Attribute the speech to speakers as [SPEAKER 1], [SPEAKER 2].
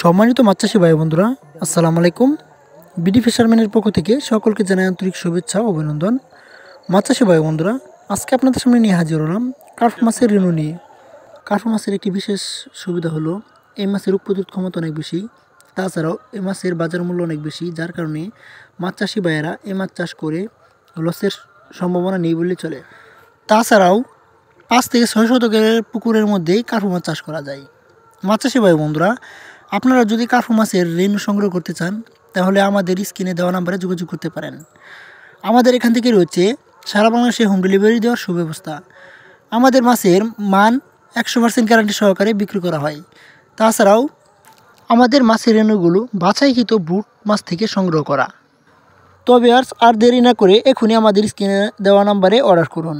[SPEAKER 1] সম্মানিত মাছ চাষি ভাই বন্ধুরা, আসসালামু আলাইকুম। বিডি ফিশারম্যানের পক্ষ থেকে সকলকে জানাই আন্তরিক শুভেচ্ছা ও অভিনন্দন। মাছ চাষি ভাই বন্ধুরা, আজকে আপনাদের সামনে নিয়ে হাজির হলাম কার্ফ মাছের রেণু নিয়ে। কার্ফ মাছের একটি বিশেষ সুবিধা হলো, এই মাছের রোগ প্রতিরোধ ক্ষমতা অনেক বেশি, তাছাড়াও এ মাছের বাজার মূল্য অনেক বেশি, যার কারণে মাছ চাষি ভাইয়েরা এ মাছ চাষ করে লসের সম্ভাবনা নেই বললে চলে। তাছাড়াও পাঁচ থেকে ছয় শতকের পুকুরের মধ্যেই কার্ফু মাছ চাষ করা যায়। মাছ চাষি ভাই বন্ধুরা আপনারা যদি কার্ফু মাছের রেণু সংগ্রহ করতে চান, তাহলে আমাদের স্ক্রিনে দেওয়া নাম্বারে যোগাযোগ করতে পারেন। আমাদের এখান থেকে রয়েছে সারা বাংলাদেশে হোম ডেলিভারি দেওয়ার সুব্যবস্থা। আমাদের মাছের মান একশো পার্সেন্ট গ্যারান্টি সহকারে বিক্রি করা হয়। তাছাড়াও আমাদের মাছের রেণুগুলো বাছাইকৃত বুট মাছ থেকে সংগ্রহ করা। তবে আর আর দেরি না করে এখনই আমাদের স্ক্রিনে দেওয়া নাম্বারে অর্ডার করুন।